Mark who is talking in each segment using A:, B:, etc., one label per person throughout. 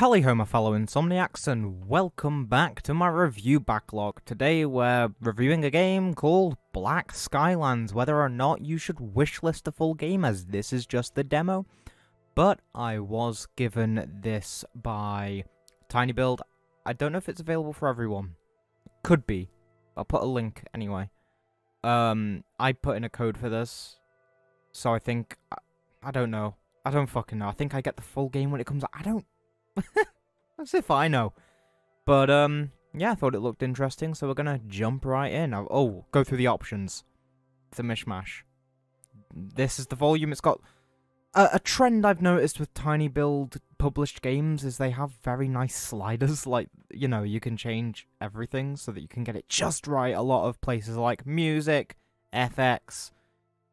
A: Tally ho, my fellow insomniacs, and welcome back to my review backlog. Today we're reviewing a game called Black Skylands, whether or not you should wishlist the full game as this is just the demo. But I was given this by tinyBuild. I don't know if it's available for everyone. Could be. I'll put a link anyway. Um, I put in a code for this, so I think... I, I don't know. I don't fucking know. I think I get the full game when it comes out. I don't As if I know. But, um, yeah, I thought it looked interesting, so we're gonna jump right in. Oh, go through the options. It's a mishmash. This is the volume. It's got... A, a trend I've noticed with tinyBuild published games is they have very nice sliders. Like, you know, you can change everything so that you can get it just right. A lot of places like music, FX,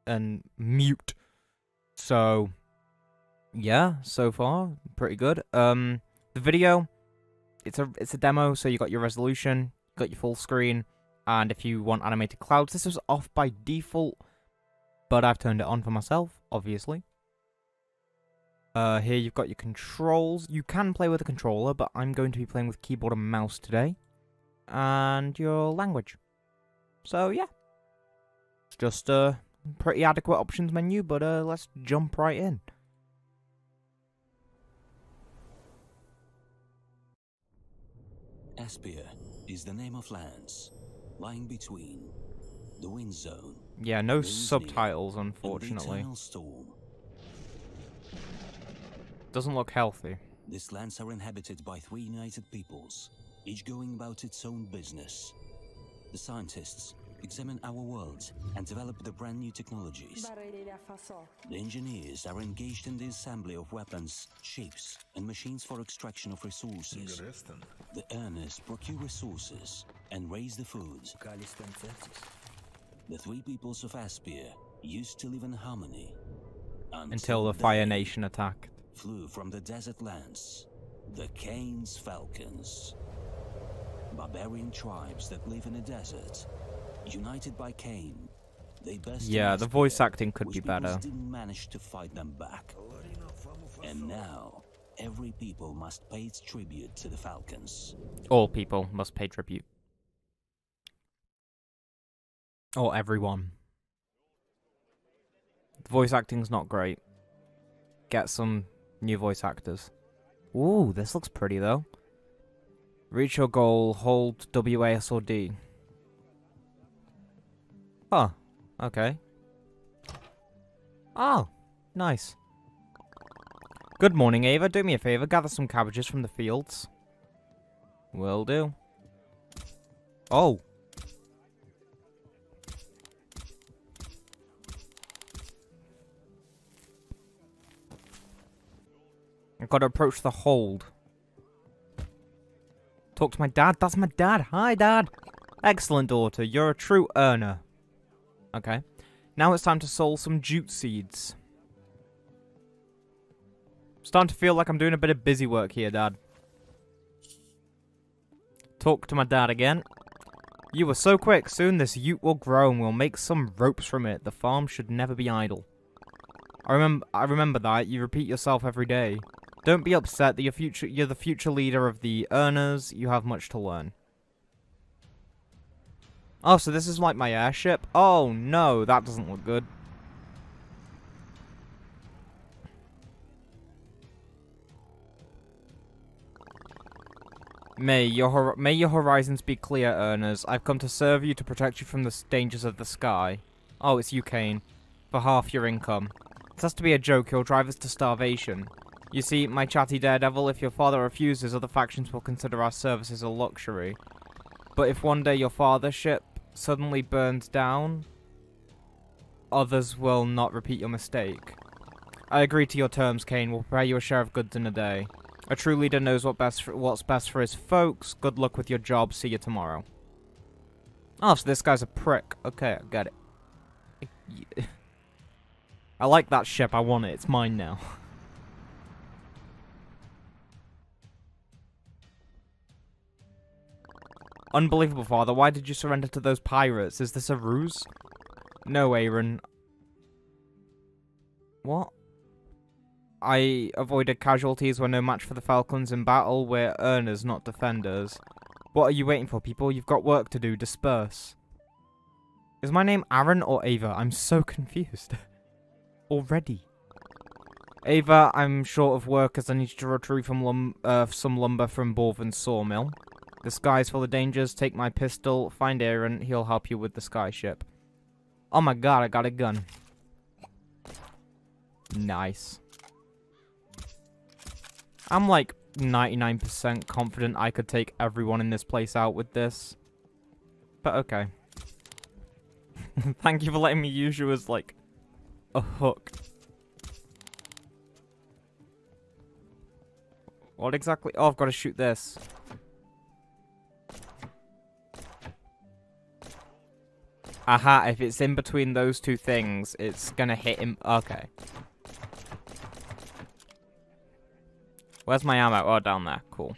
A: and mute. So, yeah, so far pretty good. Um, the video, it's a it's a demo, so you got your resolution, got your full screen, and if you want animated clouds, this was off by default, but I've turned it on for myself, obviously. Uh, here you've got your controls. You can play with a controller, but I'm going to be playing with keyboard and mouse today. And your language. So, yeah. It's just a pretty adequate options menu, but uh, let's jump right in.
B: Aspia is the name of lands lying between the wind zone.
A: Yeah, no subtitles, unfortunately. Doesn't look healthy.
B: These lands are inhabited by three united peoples, each going about its own business. The scientists examine our world and develop the brand new technologies. The engineers are engaged in the assembly of weapons, ships, and machines for extraction of resources. The earners procure resources and raise the food. The three peoples of Aspia used to live in harmony
A: until, until the Fire Nation attacked.
B: Flew from the desert lands, the Kane's Falcons. Barbarian tribes that live in a desert United by Kane, they best
A: Yeah, the voice acting could be better.
B: Didn't manage to fight them back. And now, every people must pay its tribute to the Falcons.
A: All people must pay tribute. Or everyone. The voice acting's not great. Get some new voice actors. Ooh, this looks pretty though. Reach your goal, hold WAS or D. Oh, okay. Oh, nice. Good morning, Ava. Do me a favor, gather some cabbages from the fields. Will do. Oh. I've got to approach the hold. Talk to my dad? That's my dad. Hi, dad. Excellent, daughter. You're a true earner. Okay. Now it's time to sow some jute seeds. Starting to feel like I'm doing a bit of busy work here, Dad. Talk to my dad again. You were so quick. Soon this jute will grow and we'll make some ropes from it. The farm should never be idle. I remember I remember that. You repeat yourself every day. Don't be upset that you're, future, you're the future leader of the earners. You have much to learn. Oh, so this is like my airship? Oh, no, that doesn't look good. May your may your horizons be clear, earners. I've come to serve you to protect you from the dangers of the sky. Oh, it's you, Kane. For half your income. This has to be a joke. You'll drive us to starvation. You see, my chatty daredevil, if your father refuses, other factions will consider our services a luxury. But if one day your father's ship suddenly burns down, others will not repeat your mistake. I agree to your terms, Kane. We'll prepare you a share of goods in a day. A true leader knows what best for, what's best for his folks. Good luck with your job. See you tomorrow. Oh, so this guy's a prick. Okay, I get it. I like that ship. I want it. It's mine now. Unbelievable, father. Why did you surrender to those pirates? Is this a ruse? No, Aaron. What? I avoided casualties were no match for the Falcons in battle. We're earners, not defenders. What are you waiting for, people? You've got work to do. Disperse. Is my name Aaron or Ava? I'm so confused. Already. Ava, I'm short of work as I need to retrieve from lum uh, some lumber from Borvin sawmill. The sky's full of dangers. Take my pistol. Find Aaron. He'll help you with the skyship. Oh my god, I got a gun. Nice. I'm like 99% confident I could take everyone in this place out with this. But okay. Thank you for letting me use you as like a hook. What exactly? Oh, I've got to shoot this. Aha, if it's in between those two things, it's gonna hit him. Okay. Where's my ammo? Oh, down there. Cool.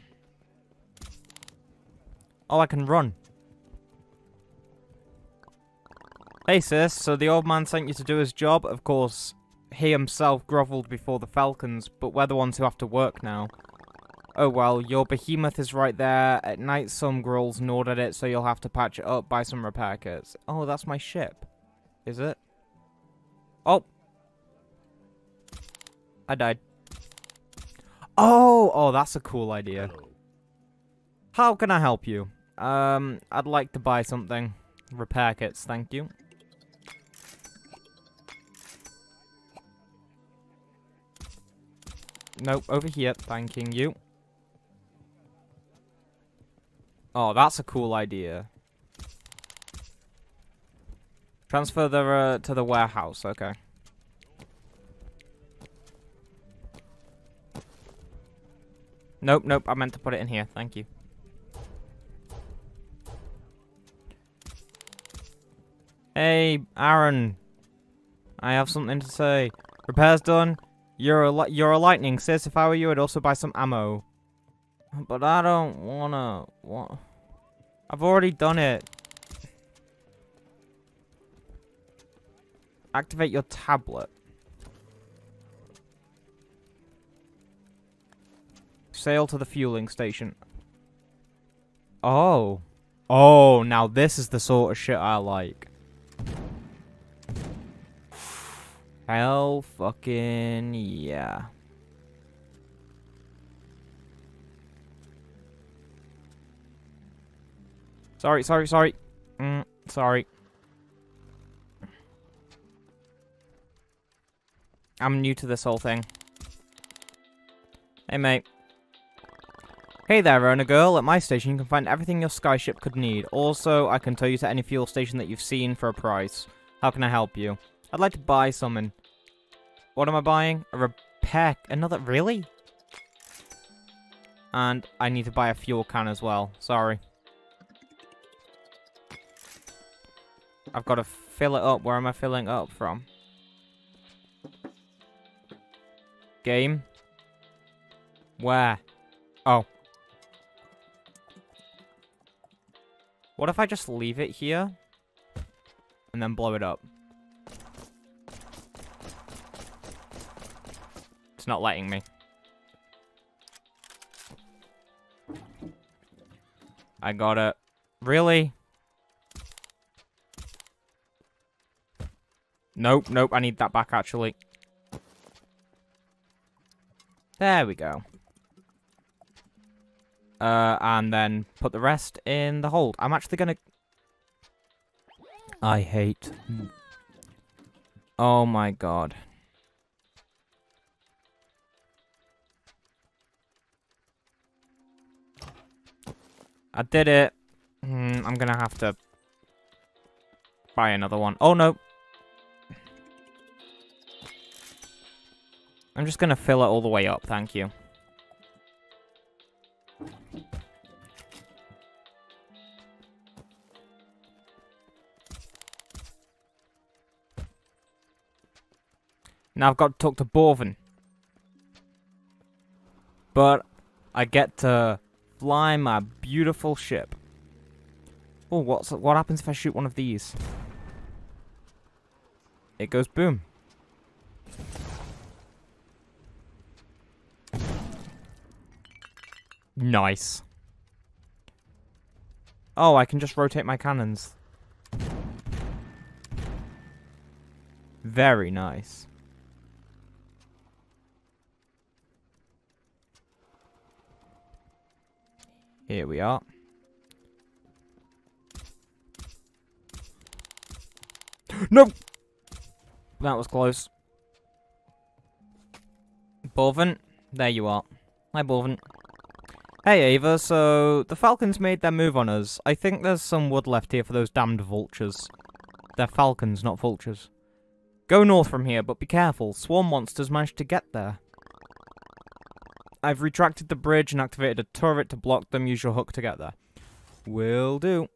A: Oh, I can run. Hey, sis. So the old man sent you to do his job? Of course, he himself grovelled before the Falcons, but we're the ones who have to work now. Oh well, your behemoth is right there. At night some girls gnawed at it, so you'll have to patch it up, buy some repair kits. Oh, that's my ship. Is it? Oh. I died. Oh, oh, that's a cool idea. How can I help you? Um, I'd like to buy something. Repair kits, thank you. Nope, over here, thanking you. Oh, that's a cool idea. Transfer the uh, to the warehouse. Okay. Nope, nope. I meant to put it in here. Thank you. Hey, Aaron. I have something to say. Repairs done. You're a you're a lightning, sis. If I were you, I'd also buy some ammo. But I don't wanna... What? I've already done it. Activate your tablet. Sail to the fueling station. Oh. Oh, now this is the sort of shit I like. Hell fucking yeah. Sorry, sorry, sorry. Mm, sorry. I'm new to this whole thing. Hey, mate. Hey there, owner girl. At my station, you can find everything your skyship could need. Also, I can tow you to any fuel station that you've seen for a price. How can I help you? I'd like to buy something. What am I buying? A repair... Another... Really? And I need to buy a fuel can as well. Sorry. I've got to fill it up. Where am I filling it up from? Game? Where? Oh. What if I just leave it here? And then blow it up? It's not letting me. I got it. Really? Nope, nope, I need that back, actually. There we go. Uh, and then put the rest in the hold. I'm actually gonna... I hate... Oh my god. I did it. Hmm, I'm gonna have to buy another one. Oh no, I'm just going to fill it all the way up, thank you. Now I've got to talk to Borvin. But I get to fly my beautiful ship. Oh, what's what happens if I shoot one of these? It goes boom. Nice. Oh, I can just rotate my cannons. Very nice. Here we are. no! That was close. Borvin, there you are. Hi, Borvin. Hey, Ava, so the Falcons made their move on us. I think there's some wood left here for those damned vultures. They're falcons, not vultures. Go north from here, but be careful. Swarm monsters managed to get there. I've retracted the bridge and activated a turret to block them. Use your hook to get there. Will do.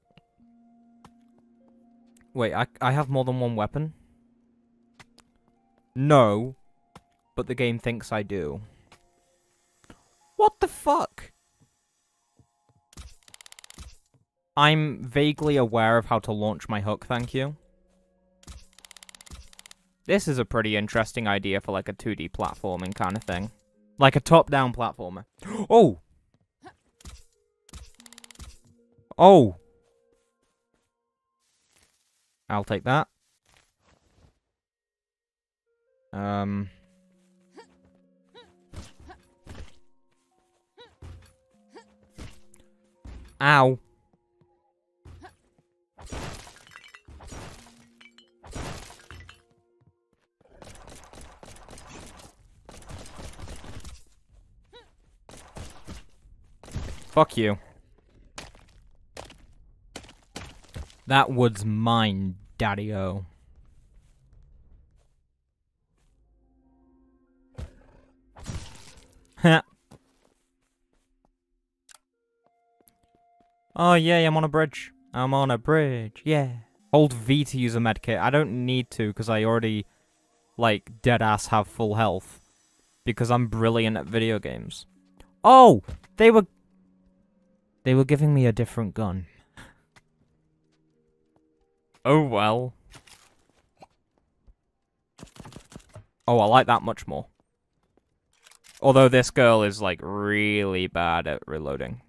A: Wait, I, I have more than one weapon? No. But the game thinks I do. What the fuck? I'm vaguely aware of how to launch my hook, thank you. This is a pretty interesting idea for like a 2D platforming kind of thing. Like a top-down platformer. Oh! Oh! I'll take that. Um... Ow. Fuck you. That wood's mine, daddy-o. oh, yay, I'm on a bridge. I'm on a bridge, yeah. Hold V to use a medkit. I don't need to, because I already, like, dead-ass have full health. Because I'm brilliant at video games. Oh! They were they were giving me a different gun. oh well. Oh, I like that much more. Although this girl is, like, really bad at reloading.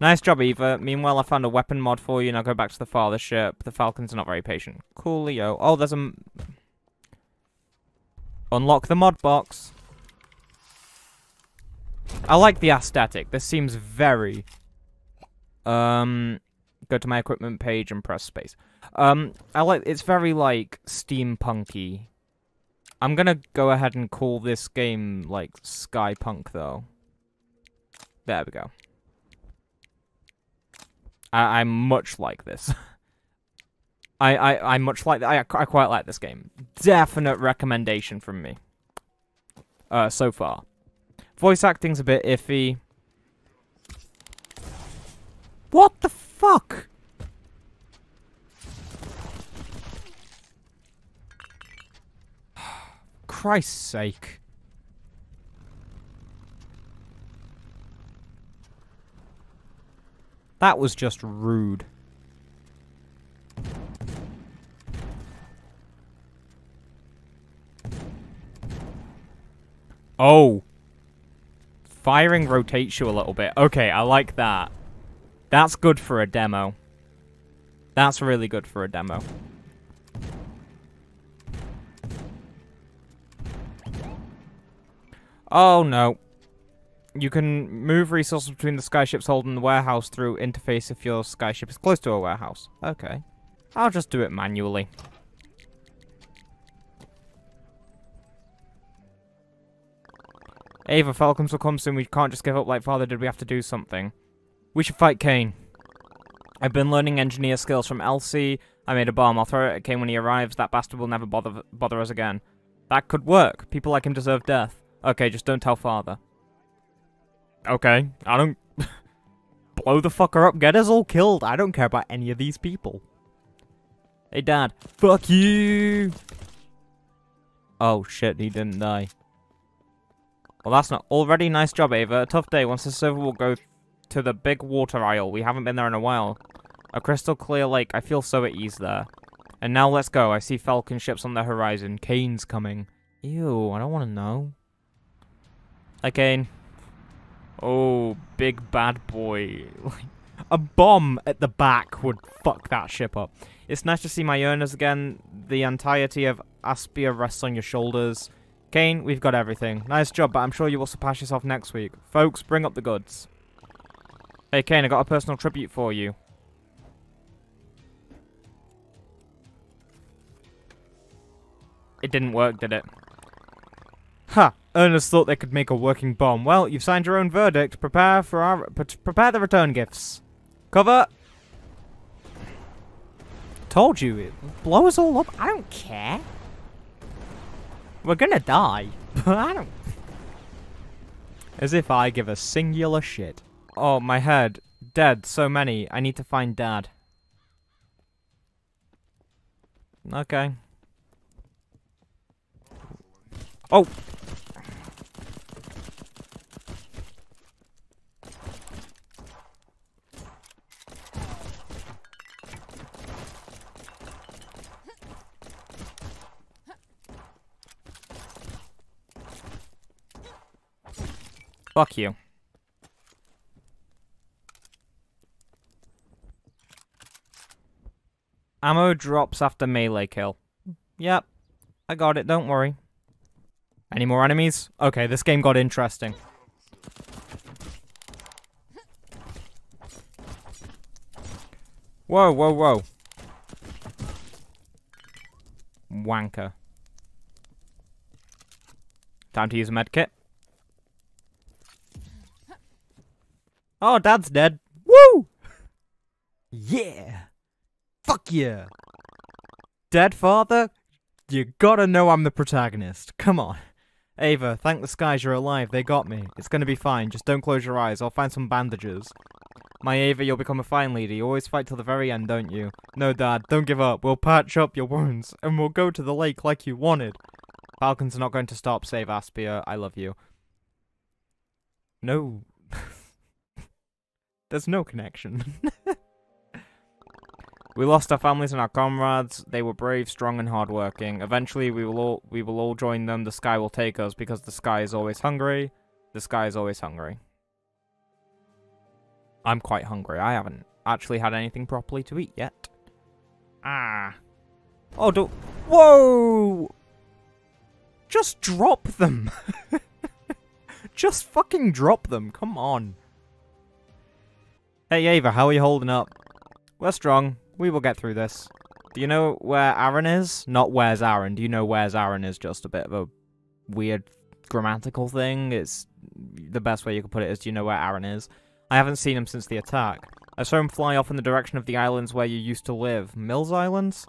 A: Nice job, Eva. Meanwhile, I found a weapon mod for you. Now go back to the father ship. The Falcons are not very patient. Cool, Leo. Oh, there's a... Unlock the mod box. I like the aesthetic. This seems very, um, go to my equipment page and press space. Um, I like it's very like steampunky. I'm gonna go ahead and call this game like Skypunk though. There we go. I, I'm much like this. I, I, I much like I, I quite like this game. Definite recommendation from me. Uh, so far. Voice acting's a bit iffy. What the fuck? Christ's sake. That was just rude. Oh. Firing rotates you a little bit. Okay, I like that. That's good for a demo. That's really good for a demo. Oh, no. You can move resources between the skyship's hold and the warehouse through interface if your skyship is close to a warehouse. Okay. I'll just do it manually. Ava, Falcons will come soon. We can't just give up like father did. We have to do something. We should fight Kane. I've been learning engineer skills from Elsie. I made a bomb. I'll throw it at Kane when he arrives. That bastard will never bother bother us again. That could work. People like him deserve death. Okay, just don't tell father. Okay, I don't... Blow the fucker up, get us all killed. I don't care about any of these people. Hey, Dad. Fuck you! Oh, shit, he didn't die. Well, that's not... Already, nice job, Ava. A tough day. Once the server will go to the big water isle. We haven't been there in a while. A crystal clear lake. I feel so at ease there. And now let's go. I see Falcon ships on the horizon. Kane's coming. Ew, I don't want to know. Hi, Kane. Oh, big bad boy. a bomb at the back would fuck that ship up. It's nice to see my earners again. The entirety of Aspia rests on your shoulders. Kane, we've got everything. Nice job, but I'm sure you will surpass yourself next week. Folks, bring up the goods. Hey, Kane, I got a personal tribute for you. It didn't work, did it? Ha! Earners thought they could make a working bomb. Well, you've signed your own verdict. Prepare for our prepare the return gifts. Cover. Told you, it blow us all up. I don't care. We're gonna die, I don't. As if I give a singular shit. Oh, my head. Dead. So many. I need to find Dad. Okay. Oh! Fuck you. Ammo drops after melee kill. Yep. I got it, don't worry. Any more enemies? Okay, this game got interesting. Whoa, whoa, whoa. Wanker. Time to use a medkit. Oh, Dad's dead. Woo! Yeah! Fuck yeah! Dead father? You gotta know I'm the protagonist. Come on. Ava, thank the skies you're alive. They got me. It's gonna be fine. Just don't close your eyes. I'll find some bandages. My Ava, you'll become a fine leader. You always fight till the very end, don't you? No, Dad, don't give up. We'll patch up your wounds, and we'll go to the lake like you wanted. Falcons are not going to stop. Save Aspia. I love you. No. There's no connection. we lost our families and our comrades. They were brave, strong, and hardworking. Eventually, we will all we will all join them. The sky will take us because the sky is always hungry. The sky is always hungry. I'm quite hungry. I haven't actually had anything properly to eat yet. Ah. Oh, do- Whoa! Just drop them! Just fucking drop them, come on. Hey Ava, how are you holding up? We're strong. We will get through this. Do you know where Aaron is? Not where's Aaron. Do you know where's Aaron is just a bit of a weird grammatical thing? It's the best way you could put it is do you know where Aaron is? I haven't seen him since the attack. I saw him fly off in the direction of the islands where you used to live. Mills Islands?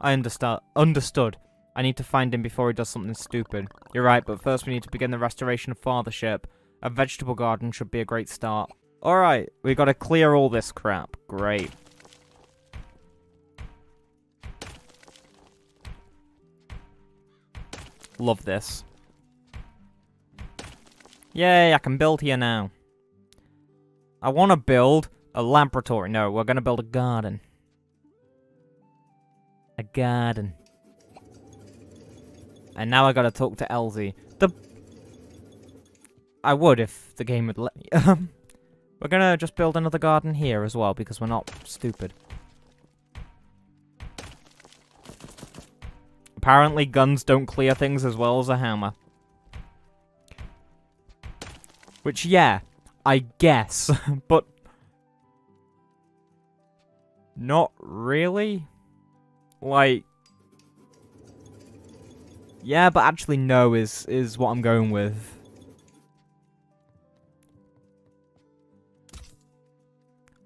A: I understa understood. I need to find him before he does something stupid. You're right, but first we need to begin the restoration of Fathership. A vegetable garden should be a great start. Alright, we gotta clear all this crap. Great. Love this. Yay, I can build here now. I want to build a laboratory. No, we're going to build a garden. A garden. And now I gotta talk to Elsie. The... I would if the game would let me. We're gonna just build another garden here as well, because we're not stupid. Apparently guns don't clear things as well as a hammer. Which, yeah, I guess, but... Not really? Like... Yeah, but actually no is, is what I'm going with.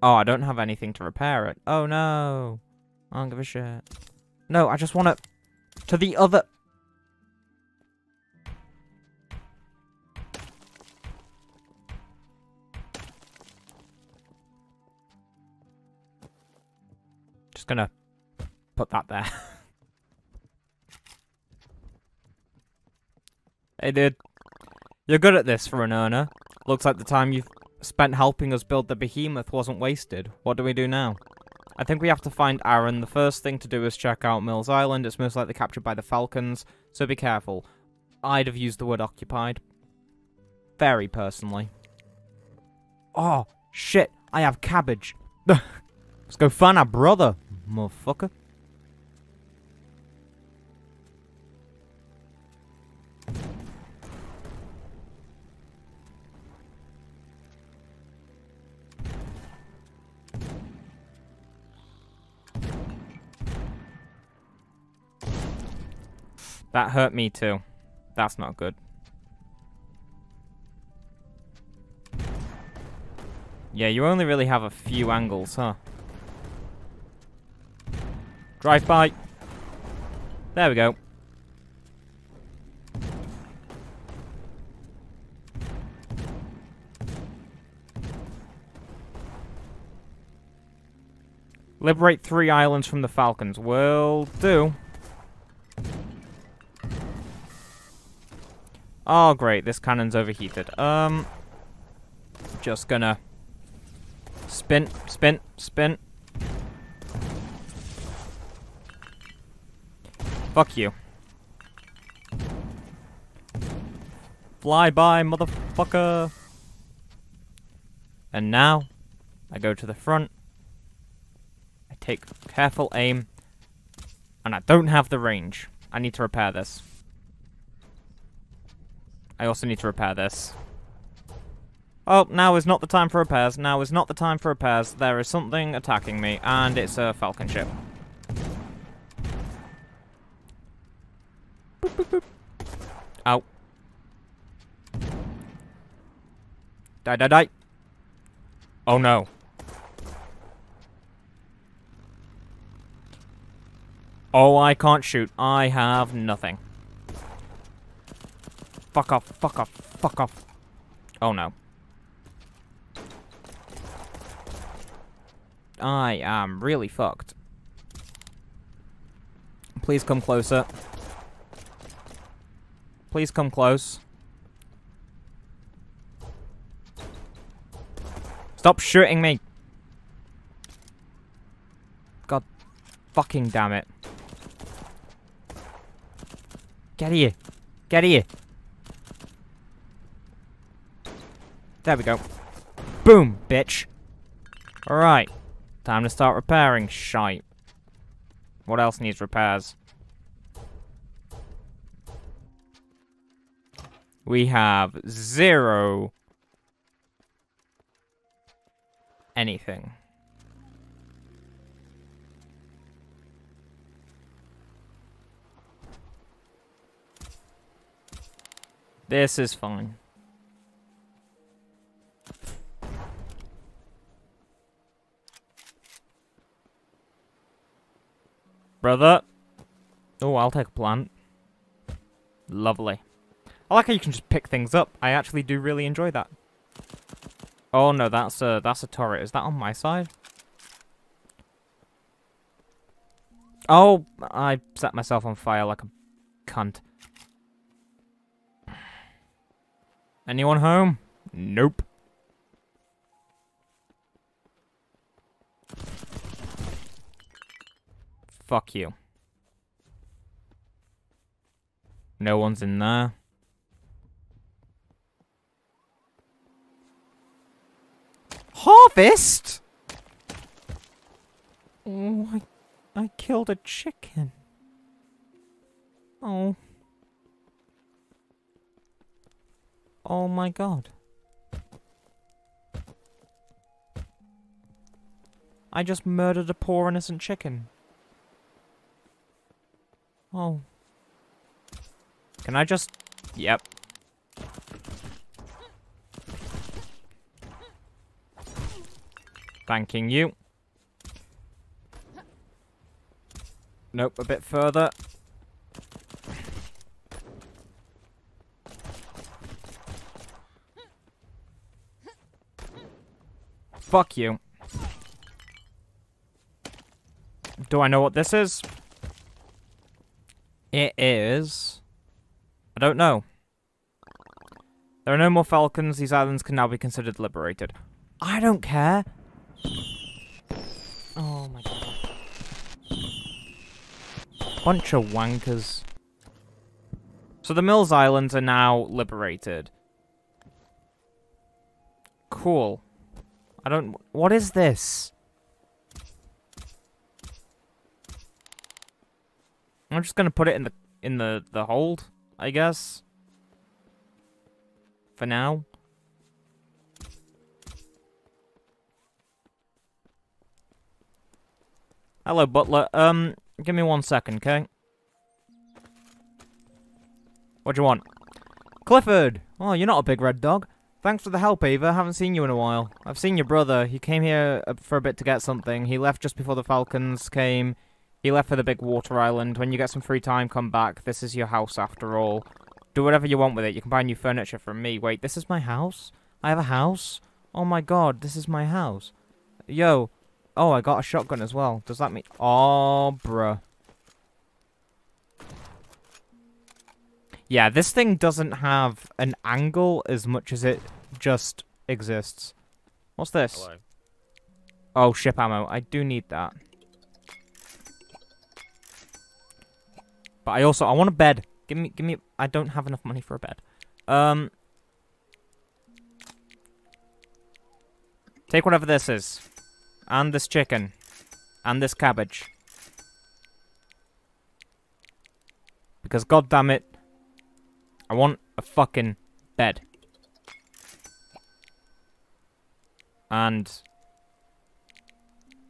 A: Oh, I don't have anything to repair it. Oh no. I don't give a shit. No, I just want to... To the other... Just gonna put that there. hey dude. You're good at this for an earner. Looks like the time you've spent helping us build the behemoth wasn't wasted. What do we do now? I think we have to find Aaron. The first thing to do is check out Mills Island. It's most likely captured by the Falcons, so be careful. I'd have used the word occupied. Very personally. Oh, shit. I have cabbage. Let's go find our brother, motherfucker. That hurt me too. That's not good. Yeah, you only really have a few angles, huh? Drive by. There we go. Liberate three islands from the Falcons. Will do. Oh, great. This cannon's overheated. Um, just gonna spin, spin, spin. Fuck you. Fly by, motherfucker. And now, I go to the front. I take careful aim. And I don't have the range. I need to repair this. I also need to repair this. Oh, now is not the time for repairs. Now is not the time for repairs. There is something attacking me, and it's a falcon ship. Boop, boop, boop. Ow. Die, die, die. Oh no. Oh, I can't shoot. I have nothing. Fuck off, fuck off, fuck off. Oh no. I am really fucked. Please come closer. Please come close. Stop shooting me! God fucking damn it. Get here. Get here. There we go. Boom, bitch. Alright. Time to start repairing shite. What else needs repairs? We have zero anything. This is fine. Brother. Oh, I'll take a plant. Lovely. I like how you can just pick things up. I actually do really enjoy that. Oh no, that's a that's a turret. Is that on my side? Oh, I set myself on fire like a cunt. Anyone home? Nope. Fuck you. No one's in there. Harvest? Oh, I, I killed a chicken. Oh. Oh my god. I just murdered a poor innocent chicken. Oh. Can I just... Yep. Thanking you. Nope, a bit further. Fuck you. Do I know what this is? It is... I don't know. There are no more falcons. These islands can now be considered liberated. I don't care. Oh my god. Bunch of wankers. So the Mills Islands are now liberated. Cool. I don't... What is this? I'm just gonna put it in the in the the hold, I guess. For now. Hello, butler. Um, give me one second, okay? What do you want? Clifford! Oh, you're not a big red dog. Thanks for the help, Ava. Haven't seen you in a while. I've seen your brother. He came here uh, for a bit to get something. He left just before the Falcons came. He left for the big water island. When you get some free time, come back. This is your house after all. Do whatever you want with it. You can buy new furniture from me. Wait, this is my house? I have a house? Oh my god, this is my house. Yo. Oh, I got a shotgun as well. Does that mean... Oh, bruh. Yeah, this thing doesn't have an angle as much as it just exists. What's this?
C: Hello.
A: Oh, ship ammo. I do need that. But I also I want a bed. Give me give me I don't have enough money for a bed. Um Take whatever this is. And this chicken. And this cabbage. Because god damn it, I want a fucking bed. And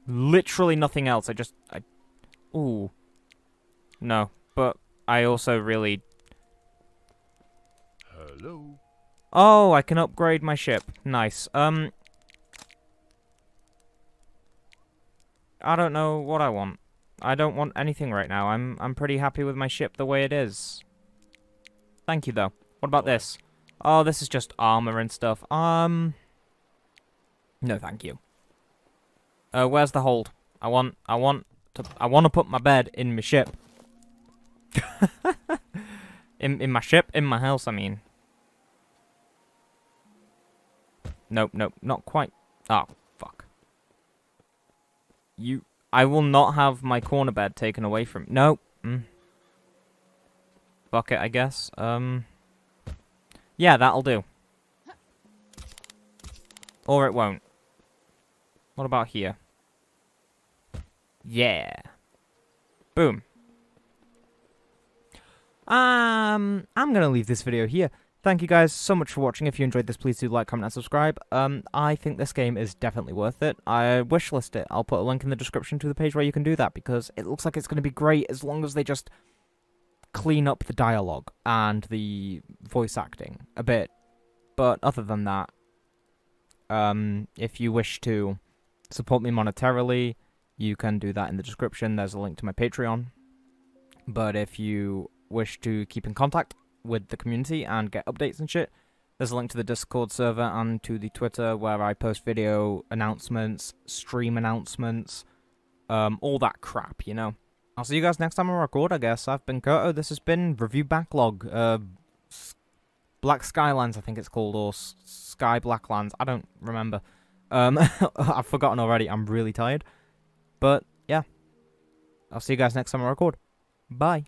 A: literally nothing else. I just I Ooh. No but I also really...
C: Hello?
A: Oh, I can upgrade my ship. Nice. Um... I don't know what I want. I don't want anything right now. I'm I'm pretty happy with my ship the way it is. Thank you, though. What about this? Oh, this is just armor and stuff. Um... No, thank you. Uh, where's the hold? I want, I want to, I want to put my bed in my ship. in in my ship, in my house, I mean. Nope, nope, not quite. Oh, fuck. You, I will not have my corner bed taken away from. Nope. Mm. Fuck it, I guess. Um. Yeah, that'll do. Or it won't. What about here? Yeah. Boom. Um, I'm going to leave this video here. Thank you guys so much for watching. If you enjoyed this, please do like, comment, and subscribe. Um, I think this game is definitely worth it. I wishlist it. I'll put a link in the description to the page where you can do that because it looks like it's going to be great as long as they just clean up the dialogue and the voice acting a bit. But other than that, um, if you wish to support me monetarily, you can do that in the description. There's a link to my Patreon. But if you wish to keep in contact with the community and get updates and shit, there's a link to the Discord server and to the Twitter where I post video announcements, stream announcements, um, all that crap, you know. I'll see you guys next time I record, I guess. I've been Koto, this has been Review Backlog, uh, Black Skylands, I think it's called, or Sky Blacklands, I don't remember. Um, I've forgotten already, I'm really tired. But, yeah. I'll see you guys next time I record. Bye.